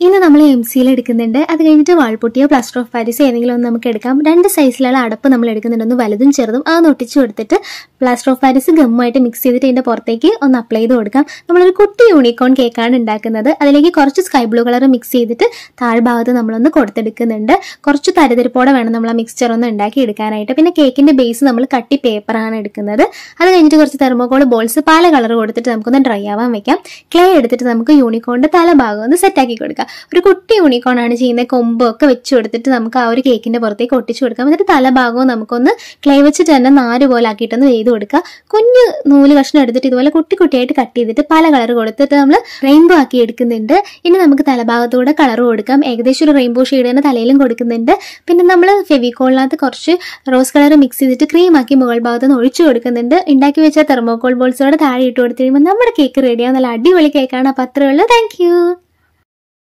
ഇന്ന് നമ്മൾ എം സിയിൽ എടുക്കുന്നുണ്ട്. അത് കഴിഞ്ഞിട്ട് വാൾപൊട്ടിയോ പ്ലാസ്റ്റർ ഓഫ് പാരീസ് ഏതെങ്കിലും ഒന്ന് നമുക്ക് എടുക്കാം. രണ്ട് സൈസിലുള്ള അടപ്പ് നമ്മൾ എടുക്കുന്നുണ്ട്. ഒന്ന് വലുതും ചെറുതും. അതൊന്ന് ഒട്ടിച്ച് കൊടുത്തിട്ട് പ്ലാസ്റ്റർ ഓഫ് പാരീസ് ഗമ്മായിട്ട് മിക്സ് ചെയ്തിട്ട് ഇതിന്റെ പുറത്തേക്ക് ഒന്ന് അപ്ലൈ ചെയ്ത് കൊടുക്കാം. നമ്മളൊരു കുട്ടി യൂണിക്കോൺ കേക്കാണ് ഉണ്ടാക്കുന്നത്. അതിലേക്ക് കുറച്ച് സ്കൈ ബ്ലൂ കളർ മിക്സ് ചെയ്തിട്ട് താഴ്ഭാഗത്ത് നമ്മളൊന്ന് കൊടുത്തെടുക്കുന്നുണ്ട്. കുറച്ച് തരതിരിപ്പോടെ വേണം നമ്മൾ ആ മിക്സ്ചർ ഒന്ന് ഉണ്ടാക്കി എടുക്കാനായിട്ട്. പിന്നെ കേക്കിന്റെ ബേസ് നമ്മൾ കട്ടി പേപ്പറാണ് എടുക്കുന്നത്. അത് കഴിഞ്ഞിട്ട് കുറച്ച് തെർമോകോൾ ബോൾസ് പല കളർ കൊടുത്തിട്ട് നമുക്കൊന്ന് ഡ്രൈ ആവാൻ വെക്കാം. ക്ലേ എടുത്തിട്ട് നമുക്ക് യൂണിക്കോണിന്റെ തലഭാഗം ഒന്ന് സെറ്റാക്കി കൊടുക്കാം. ഒരു കുട്ടി യൂണിക്കോൺ ആണ് ചെയ്യുന്ന കൊമ്പൊക്കെ വെച്ച് കൊടുത്തിട്ട് നമുക്ക് ആ ഒരു കേക്കിന്റെ പുറത്തേക്ക് ഒട്ടിച്ചു കൊടുക്കാം. എന്നിട്ട് തലഭാഗവും നമുക്കൊന്ന് ക്ലേ വെച്ചിട്ട് തന്നെ നാല് പോലെ ആക്കിയിട്ടൊന്ന് ചെയ്ത് കൊടുക്കുക. കുഞ്ഞ് നൂൽ കഷ്ണം എടുത്തിട്ട് ഇതുപോലെ കുട്ടി കുട്ടിയായിട്ട് കട്ട് ചെയ്തിട്ട് പല കളർ കൊടുത്തിട്ട് നമ്മൾ റെയിൻബോ ആക്കി എടുക്കുന്നുണ്ട്. ഇനി നമുക്ക് തലഭാഗത്തൂടെ കളർ കൊടുക്കാം. ഏകദേശം ഒരു റെയിൻബോ ഷെയ്ഡ് തന്നെ തലയിലും കൊടുക്കുന്നുണ്ട്. പിന്നെ നമ്മൾ ഫെവിക്കോളിനകത്ത് കുറച്ച് റോസ് കളർ മിക്സ് ചെയ്തിട്ട് ക്രീം ആക്കി മുകൾ ഭാഗത്ത് നിന്ന് ഒഴിച്ചു കൊടുക്കുന്നുണ്ട്. ഉണ്ടാക്കി വെച്ച തെർമോകോൾ ബോൾസോടെ താഴെ ഇട്ട് കൊടുത്തു കഴിയുമ്പോൾ നമ്മുടെ കേക്ക് റെഡിയാവും നല്ല അടിപൊളി കേക്കാണ് അപ്പോൾ അത്രേ ഉള്ളൂ. താങ്ക്